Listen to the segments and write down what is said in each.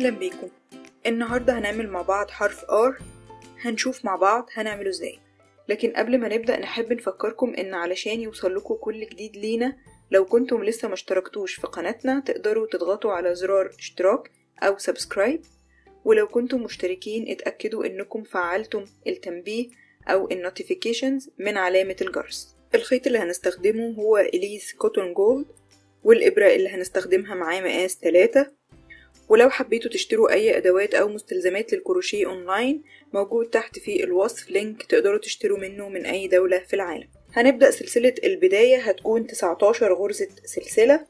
أهلا بيكم. النهاردة هنعمل مع بعض حرف R هنشوف مع بعض هنعمله إزاي. لكن قبل ما نبدأ نحب نفكركم إن علشان يوصل لكم كل جديد لينا لو كنتم لسه ما اشتركتوش في قناتنا تقدروا تضغطوا على زرار اشتراك أو subscribe. ولو كنتم مشتركين اتأكدوا إنكم فعلتم التنبيه أو ال notifications من علامة الجرس. الخيط اللي هنستخدمه هو Alize Cotton Gold والإبرة اللي هنستخدمها معاه مقاس 3 ولو حبيتوا تشتروا أي أدوات أو مستلزمات للكروشيه أونلاين موجود تحت في الوصف link تقدروا تشتروا منه من أي دولة في العالم. هنبدأ سلسلة البداية هتكون 19 غرزة سلسلة.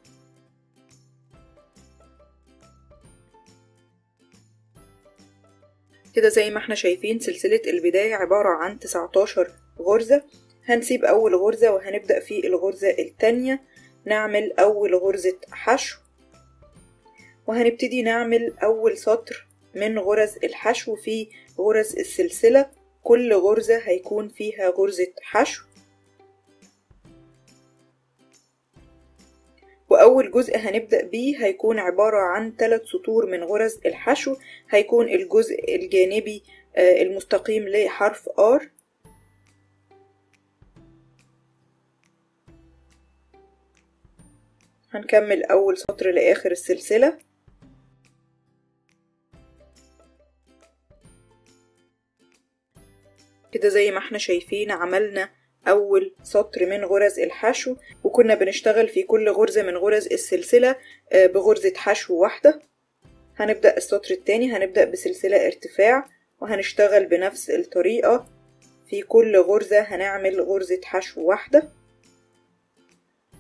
كده زي ما إحنا شايفين سلسلة البداية عبارة عن 19 غرزة. هنسيب أول غرزة وهنبدأ في الغرزة التانية. نعمل أول غرزة حشو. وهنبتدي نعمل أول سطر من غرز الحشو في غرز السلسلة. كل غرزة هيكون فيها غرزة حشو. وأول جزء هنبدأ بيه هيكون عبارة عن ثلاث سطور من غرز الحشو. هيكون الجزء الجانبي المستقيم لحرف R. هنكمل أول سطر لآخر السلسلة. كده زي ما إحنا شايفين عملنا أول سطر من غرز الحشو وكنا بنشتغل في كل غرزة من غرز السلسلة بغرزة حشو واحدة. هنبدأ السطر التاني هنبدأ بسلسلة ارتفاع وهنشتغل بنفس الطريقة. في كل غرزة هنعمل غرزة حشو واحدة.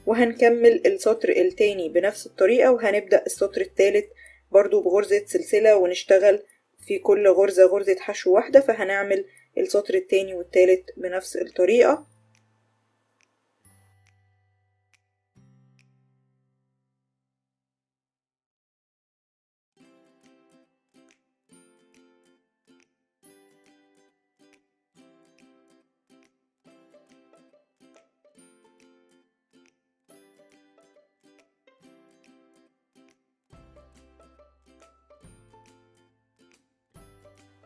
وهنكمل السطر التاني بنفس الطريقة وهنبدأ السطر التالت برضو بغرزة سلسلة ونشتغل في كل غرزة غرزة حشو واحدة فهنعمل السطر التاني والتالت بنفس الطريقة.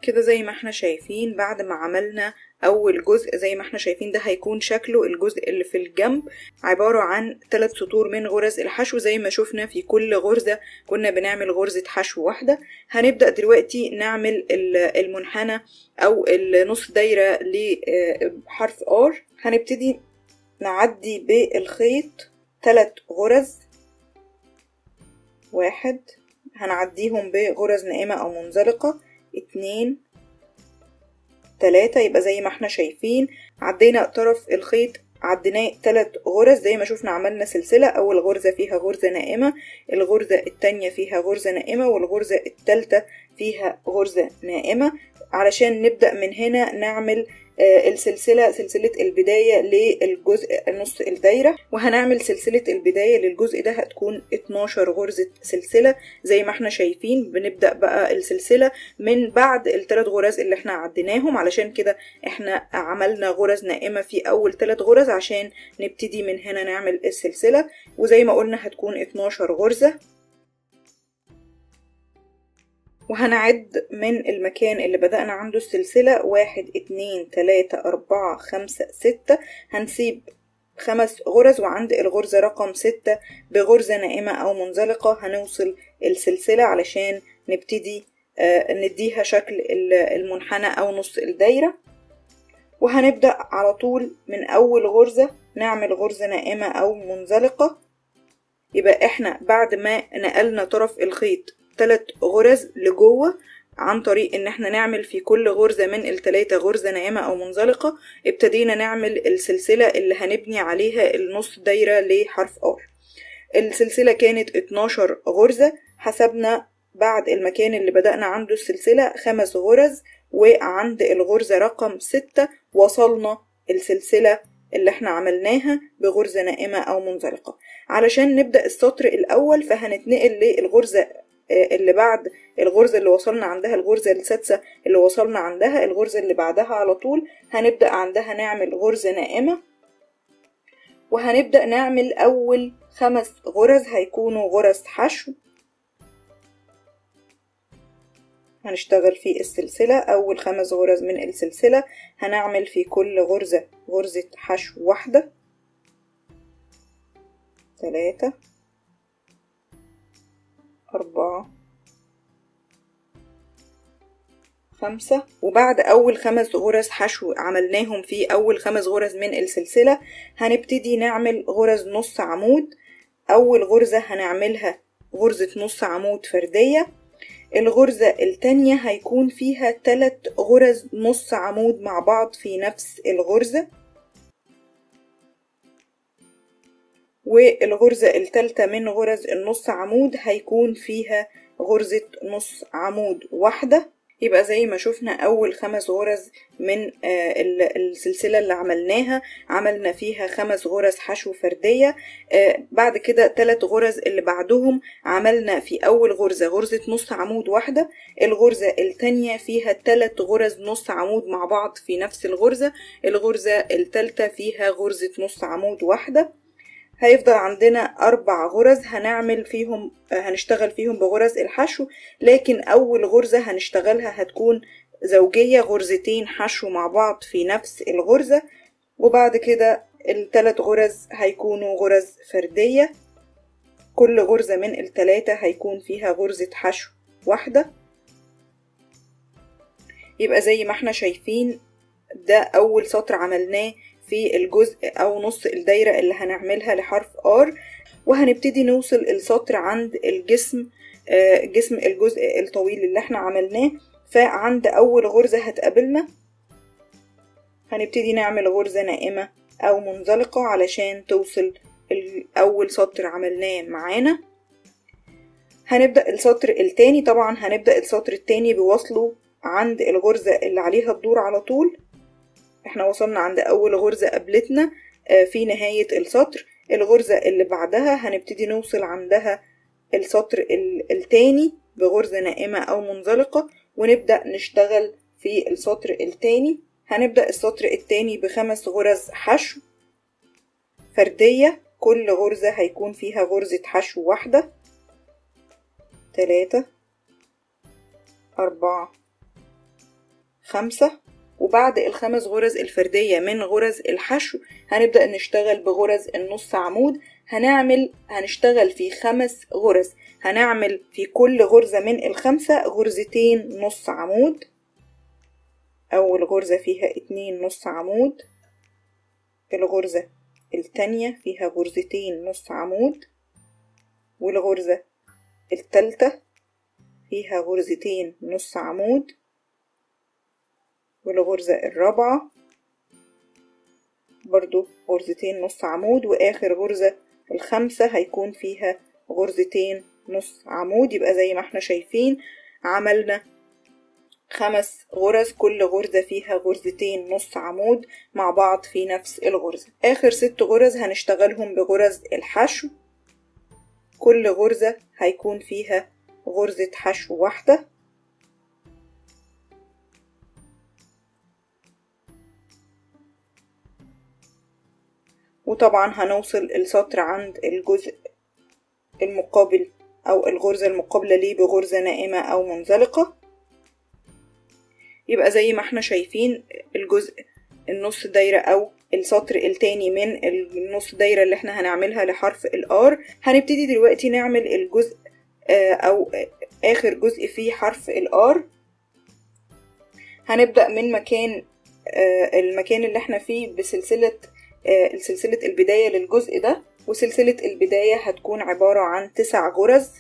كده زي ما إحنا شايفين بعد ما عملنا أول جزء زي ما إحنا شايفين ده هيكون شكله الجزء اللي في الجنب عبارة عن ثلاث سطور من غرز الحشو زي ما شفنا في كل غرزة كنا بنعمل غرزة حشو واحدة. هنبدأ دلوقتي نعمل المنحنى أو النص دايرة لحرف R. هنبتدي نعدي بالخيط ثلاث غرز واحد. هنعديهم بغرز نائمة أو منزلقة. اتنين تلاتة يبقى زي ما إحنا شايفين. عدينا طرف الخيط عديناه تلات غرز زي ما شفنا عملنا سلسلة. أول غرزة فيها غرزة نائمة الغرزة التانية فيها غرزة نائمة والغرزة التالتة فيها غرزة نائمة. علشان نبدأ من هنا نعمل السلسلة سلسلة البداية للجزء نص الدايرة. وهنعمل سلسلة البداية للجزء ده هتكون 12 غرزة سلسلة. زي ما إحنا شايفين بنبدأ بقى السلسلة من بعد الثلاث غرز اللي إحنا عديناهم. علشان كده إحنا عملنا غرز نائمة في أول ثلاث غرز عشان نبتدي من هنا نعمل السلسلة. وزي ما قلنا هتكون 12 غرزة. وهنعد من المكان اللي بدأنا عنده السلسلة. واحد اتنين تلاتة أربعة خمسة ستة. هنسيب خمس غرز وعند الغرزة رقم ستة بغرزة نائمة أو منزلقة هنوصل السلسلة علشان نبتدي نديها شكل المنحنى أو نص الدايرة. وهنبدأ على طول من أول غرزة نعمل غرزة نائمة أو منزلقة. يبقى إحنا بعد ما نقلنا طرف الخيط ثلاث غرز لجوه عن طريق إن إحنا نعمل في كل غرزة من التلاتة غرزة ناعمة أو منزلقة ابتدينا نعمل السلسلة اللي هنبني عليها النص دايرة لحرف R. السلسلة كانت 12 غرزة حسبنا بعد المكان اللي بدأنا عنده السلسلة خمس غرز وعند الغرزة رقم ستة وصلنا السلسلة اللي إحنا عملناها بغرزة نائمة أو منزلقة. علشان نبدأ السطر الأول فهنتنقل للغرزة اللي بعد الغرزة اللي وصلنا عندها الغرزة السادسة اللي وصلنا عندها الغرزة اللي بعدها على طول. هنبدأ عندها نعمل غرزة نائمة وهنبدأ نعمل أول خمس غرز هيكونوا غرز حشو. هنشتغل في السلسلة أول خمس غرز من السلسلة هنعمل في كل غرزة غرزة حشو واحدة ثلاثة أربعة خمسة وبعد أول خمس غرز حشو عملناهم في أول خمس غرز من السلسلة هنبتدي نعمل غرز نص عمود. أول غرزة هنعملها غرزة نص عمود فردية. الغرزة التانية هيكون فيها تلت غرز نص عمود مع بعض في نفس الغرزة. والغرزة التالتة من غرز النص عمود هيكون فيها غرزة نص عمود واحدة. يبقى زي ما شفنا أول خمس غرز من السلسلة اللي عملناها. عملنا فيها خمس غرز حشو فردية. بعد كده تلات غرز اللي بعدهم عملنا في أول غرزة غرزة نص عمود واحدة. الغرزة التانية فيها تلات غرز نص عمود مع بعض في نفس الغرزة. الغرزة التالتة فيها غرزة نص عمود واحدة. هيفضل عندنا أربع غرز هنعمل فيهم هنشتغل فيهم بغرز الحشو لكن أول غرزة هنشتغلها هتكون زوجية غرزتين حشو مع بعض في نفس الغرزة وبعد كده التلات غرز هيكونوا غرز فردية. كل غرزة من التلاتة هيكون فيها غرزة حشو واحدة. يبقى زي ما إحنا شايفين ده أول سطر عملناه في الجزء أو نص الدايرة اللي هنعملها لحرف R وهنبتدي نوصل السطر عند الجسم جسم الجزء الطويل اللي إحنا عملناه. فعند أول غرزة هتقابلنا هنبتدي نعمل غرزة نائمة أو منزلقة علشان توصل أول سطر عملناه معانا. هنبدأ السطر التاني. طبعا هنبدأ السطر التاني بوصله عند الغرزة اللي عليها الدور على طول. إحنا وصلنا عند أول غرزة قابلتنا في نهاية السطر. الغرزة اللي بعدها هنبتدي نوصل عندها السطر التاني بغرزة نائمة أو منزلقة ونبدأ نشتغل في السطر التاني. هنبدأ السطر التاني بخمس غرز حشو فردية. كل غرزة هيكون فيها غرزة حشو واحدة تلاتة أربعة خمسة. وبعد الخمس غرز الفردية من غرز الحشو هنبدأ نشتغل بغرز النص عمود. هنعمل هنشتغل في خمس غرز. هنعمل في كل غرزة من الخمسة غرزتين نص عمود. أول غرزة فيها اتنين نص عمود. الغرزة التانية فيها غرزتين نص عمود. والغرزة التالتة فيها غرزتين نص عمود. والغرزة الرابعة. برضو غرزتين نص عمود وآخر غرزة الخامسة هيكون فيها غرزتين نص عمود. يبقى زي ما إحنا شايفين عملنا خمس غرز كل غرزة فيها غرزتين نص عمود مع بعض في نفس الغرزة. آخر ست غرز هنشتغلهم بغرز الحشو. كل غرزة هيكون فيها غرزة حشو واحدة. وطبعا هنوصل السطر عند الجزء المقابل أو الغرزة المقابلة ليه بغرزة نائمة أو منزلقة. يبقى زي ما إحنا شايفين الجزء النص دايرة أو السطر التاني من النص دايرة اللي إحنا هنعملها لحرف الآر. هنبتدي دلوقتي نعمل الجزء أو آخر جزء فيه حرف الآر. هنبدأ من مكان المكان اللي إحنا فيه بسلسلة سلسلة البداية للجزء ده وسلسلة البداية هتكون عبارة عن تسع غرز.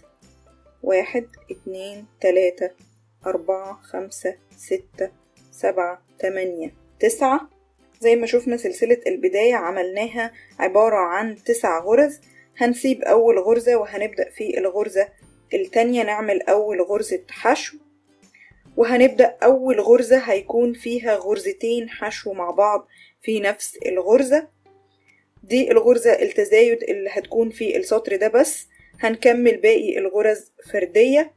واحد اتنين تلاتة أربعة خمسة ستة سبعة تمانية. تسعة. زي ما شفنا سلسلة البداية عملناها عبارة عن تسع غرز. هنسيب أول غرزة وهنبدأ في الغرزة التانية نعمل أول غرزة حشو. وهنبدأ أول غرزة هيكون فيها غرزتين حشو مع بعض في نفس الغرزة. دي الغرزة التزايد اللي هتكون في السطر ده بس. هنكمل باقي الغرز فردية.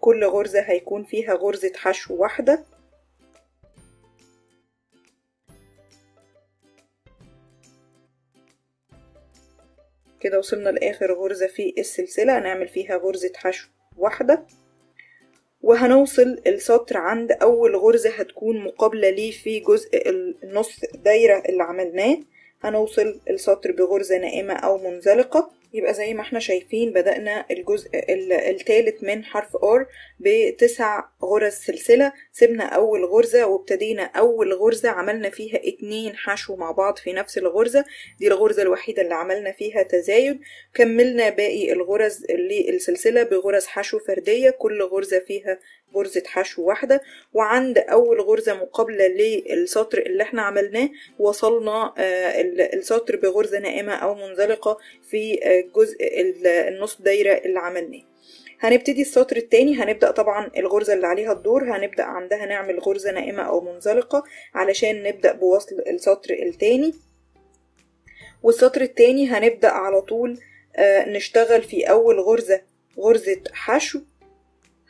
كل غرزة هيكون فيها غرزة حشو واحدة. كده وصلنا لآخر غرزة في السلسلة. هنعمل فيها غرزة حشو واحدة. وهنوصل السطر عند أول غرزة هتكون مقابلة ليه في جزء النص دايرة اللي عملناه. هنوصل السطر بغرزة نائمة أو منزلقة. يبقى زي ما إحنا شايفين بدأنا الجزء الثالث من حرف R بتسع غرز سلسلة. سيبنا أول غرزة وابتدينا أول غرزة. عملنا فيها اتنين حشو مع بعض في نفس الغرزة. دي الغرزة الوحيدة اللي عملنا فيها تزايد. كملنا باقي الغرز للسلسلة بغرز حشو فردية. كل غرزة فيها غرزة حشو واحدة وعند أول غرزة مقابلة للسطر اللي إحنا عملناه وصلنا السطر بغرزة نائمة أو منزلقة في جزء النص دايرة اللي عملناه. هنبتدي السطر التاني هنبدأ طبعا الغرزة اللي عليها الدور هنبدأ عندها نعمل غرزة نائمة أو منزلقة علشان نبدأ بوصل السطر التاني. والسطر التاني هنبدأ على طول نشتغل في أول غرزة غرزة حشو.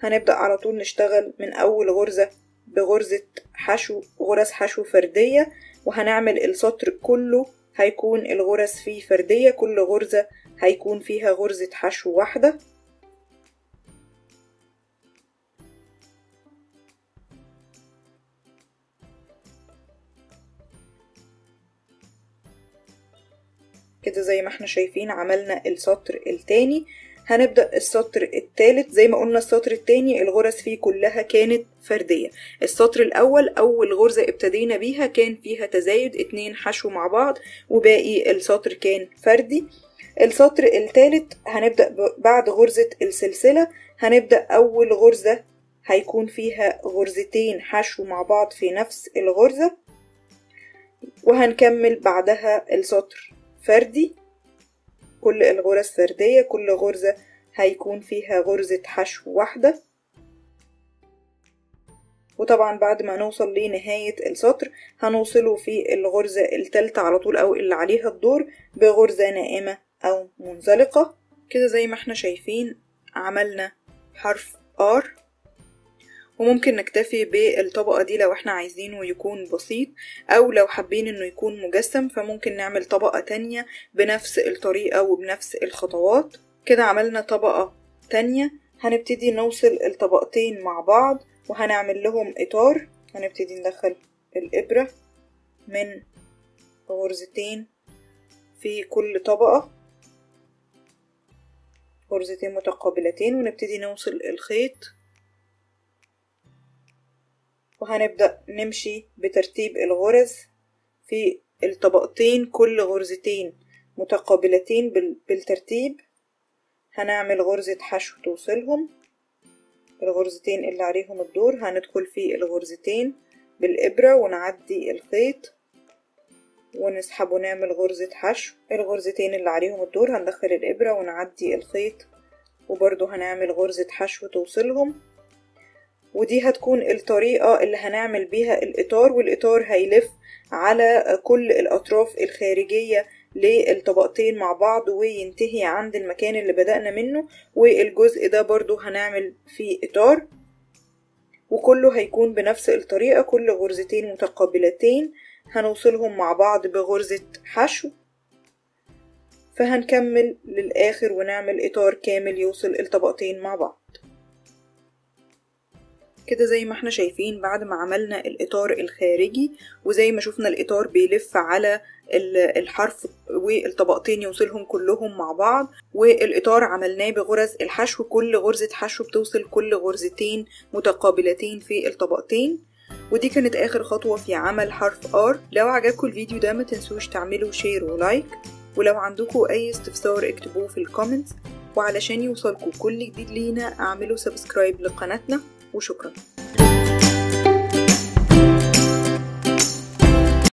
هنبدأ على طول نشتغل من أول غرزة بغرزة حشو غرز حشو فردية وهنعمل السطر كله هيكون الغرز فيه فردية كل غرزة هيكون فيها غرزة حشو واحدة. كده زي ما إحنا شايفين عملنا السطر التاني. هنبدأ السطر التالت زي ما قلنا السطر التاني الغرز فيه كلها كانت فردية. السطر الأول أول غرزة ابتدينا بيها كان فيها تزايد اتنين حشو مع بعض وباقي السطر كان فردي. السطر التالت هنبدأ بعد غرزة السلسلة هنبدأ أول غرزة هيكون فيها غرزتين حشو مع بعض في نفس الغرزة وهنكمل بعدها السطر فردي. كل الغرز فردية كل غرزة هيكون فيها غرزة حشو واحدة. وطبعا بعد ما نوصل لنهاية السطر هنوصله في الغرزة التالتة على طول أو اللي عليها الدور بغرزة نائمة أو منزلقة. كده زي ما إحنا شايفين عملنا حرف R. وممكن نكتفي بالطبقة دي لو إحنا عايزينه يكون بسيط أو لو حابين إنه يكون مجسم فممكن نعمل طبقة تانية بنفس الطريقة وبنفس الخطوات. كده عملنا طبقة تانية. هنبتدي نوصل الطبقتين مع بعض وهنعمل لهم إطار. هنبتدي ندخل الإبرة من غرزتين في كل طبقة. غرزتين متقابلتين ونبتدي نوصل الخيط. وهنبدأ نمشي بترتيب الغرز في الطبقتين كل غرزتين متقابلتين بالترتيب. هنعمل غرزة حشو توصلهم. الغرزتين اللي عليهم الدور هندخل في الغرزتين بالإبرة ونعدي الخيط ونسحب ونعمل غرزة حشو. الغرزتين اللي عليهم الدور هندخل الإبرة ونعدي الخيط. وبرضو هنعمل غرزة حشو توصلهم. ودي هتكون الطريقة اللي هنعمل بيها الإطار والإطار هيلف على كل الأطراف الخارجية للطبقتين مع بعض وينتهي عند المكان اللي بدأنا منه والجزء ده برضو هنعمل فيه إطار. وكله هيكون بنفس الطريقة كل غرزتين متقابلتين هنوصلهم مع بعض بغرزة حشو. فهنكمل للآخر ونعمل إطار كامل يوصل الطبقتين مع بعض. كده زي ما إحنا شايفين بعد ما عملنا الإطار الخارجي وزي ما شفنا الإطار بيلف على الحرف والطبقتين يوصلهم كلهم مع بعض والإطار عملناه بغرز الحشو كل غرزة حشو بتوصل كل غرزتين متقابلتين في الطبقتين. ودي كانت آخر خطوة في عمل حرف R. لو عجبكم الفيديو ده ما تنسوش تعملوا share و like ولو عندكم أي استفسار اكتبوه في ال comments وعلشان يوصلكوا كل جديد لينا اعملوا subscribe لقناتنا. وشكرا.